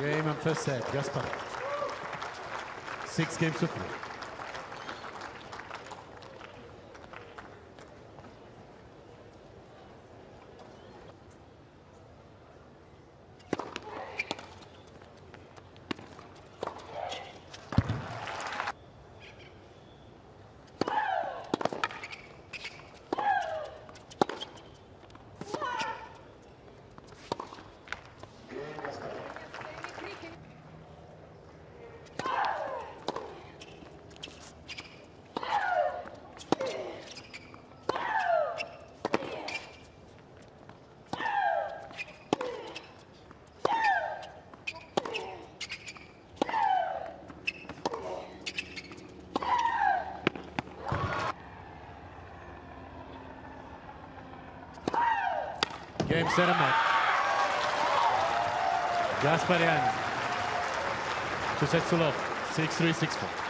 Game and first set, Gaspar. Six games to three. Game match. Gasparian. To love. 6-3, 6-4.